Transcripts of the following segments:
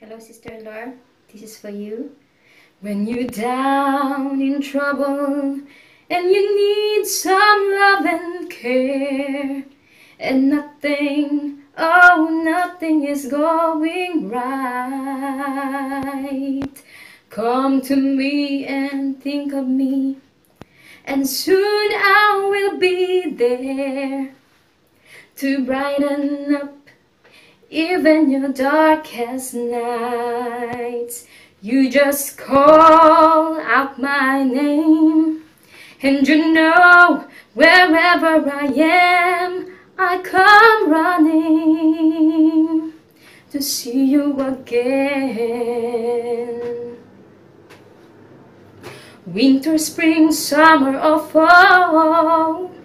Hello, Sister Laura. This is for you. When you're down in trouble and you need some love and care, and nothing, oh, nothing is going right. Come to me and think of me, and soon I will be there to brighten up even your darkest nights. You just call out my name, and you know wherever I am, I come running to see you again. Winter, spring, summer, or fall.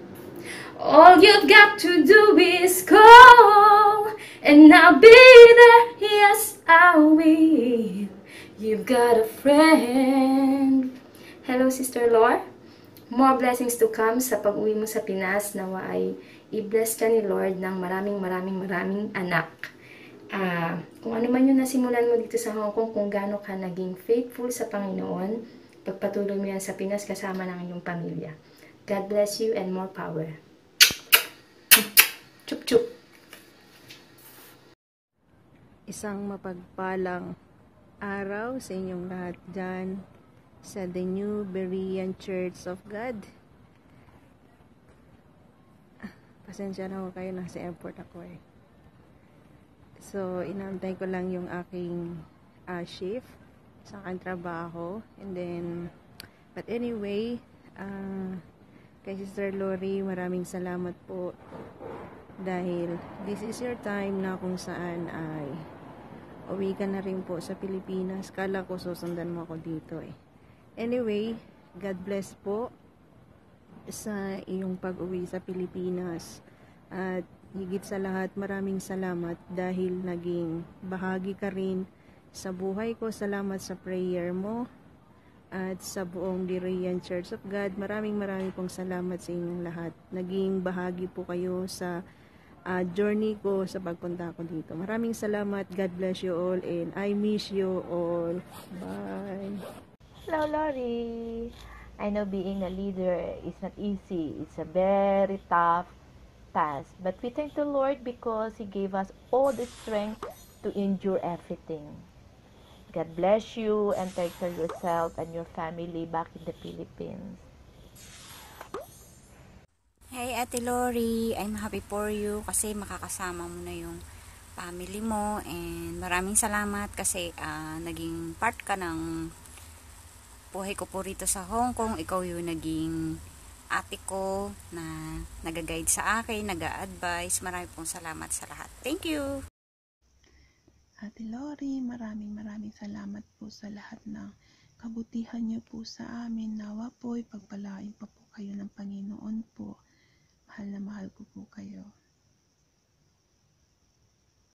All you've got to do is call, and I'll be there. Yes, I will. You've got a friend. Hello, Sister Lore. More blessings to come sa pag-uwi mo sa Pinas. Nawa ay i-bless ka ni Lord ng maraming maraming maraming anak. Ah, kung ano man yung nasimulan mo dito sa Hong Kong, kung gaano ka naging faithful sa Panginoon, pagpatuloy mo yan sa Pinas kasama ng iyong pamilya. God bless you and more power. Chup chup. Isang mapagpalang araw sa inyong lahat dyan sa The New Berean Church of God. Ah, Pasensya na ako kayo, nasa airport ako eh. So, inaantay ko lang yung aking ah, shift sa aking trabaho. And then, but anyway, ah, kay Sister Lori, maraming salamat po dahil this is your time na kung saan ay uwi ka na rin po sa Pilipinas. Kala ko susundan mo ako dito eh. Anyway, God bless po sa iyong pag-uwi sa Pilipinas. At higit sa lahat, maraming salamat dahil naging bahagi ka rin sa buhay ko. Salamat sa prayer mo at sa buong Berean Church of God. Maraming maraming pong salamat sa inyong lahat. Naging bahagi po kayo sa ah, journey ko sa pagpunta ko dito. Maraming salamat. God bless you all and I miss you all. Bye. Hello, Lori. I know being a leader is not easy. It's a very tough task. But we thank the Lord because He gave us all the strength to endure everything. God bless you and take care of yourself and your family back in the Philippines. Hey Ate Lori, I'm happy for you kasi makakasama mo na yung family mo and maraming salamat kasi ah, naging part ka ng buhay ko po rito sa Hong Kong. Ikaw yung naging ate ko na nag-guide sa akin, nag-advise. Marami pong salamat sa lahat. Thank you! Ate Lori, maraming maraming salamat po sa lahat ng kabutihan niyo po sa amin. Nawa po, pagpalain po